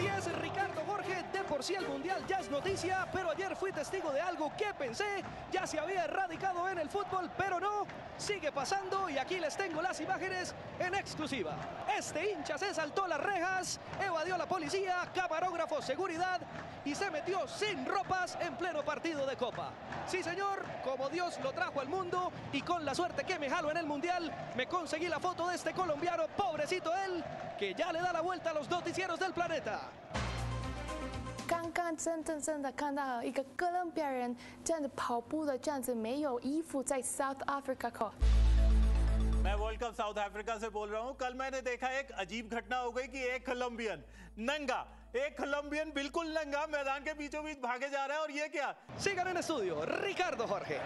Así es, Ricardo Jorge, de por sí el Mundial ya es noticia, pero ayer fui testigo de algo que pensé ya se había erradicado en el fútbol, pero no, sigue pasando y aquí les tengo las imágenes en exclusiva. Este hincha se saltó las rejas, evadió la policía, camarógrafo, seguridad y se metió sin ropas en pleno partido de Copa. Sí, señor, como Dios lo trajo al mundo y con la suerte que me jalo en el Mundial, me conseguí la foto de este colombiano, pobrecito él, que ya le da la vuelta a los noticieros del planeta. 刚刚真真正的看到一个哥伦比亚人这样子跑步的，这样子没有衣服在 South Africa 口。 मैं world cup South Africa से बोल रहा हूं कल मैंने देखा एक अजीब घटना हो गई कि एक कोलंबियन नंगा एक कोलंबियन बिल्कुल नंगा मैदान के बीचों बीच भागे जा रहा है और ये क्या Sigan en estudio, Ricardo Jorge.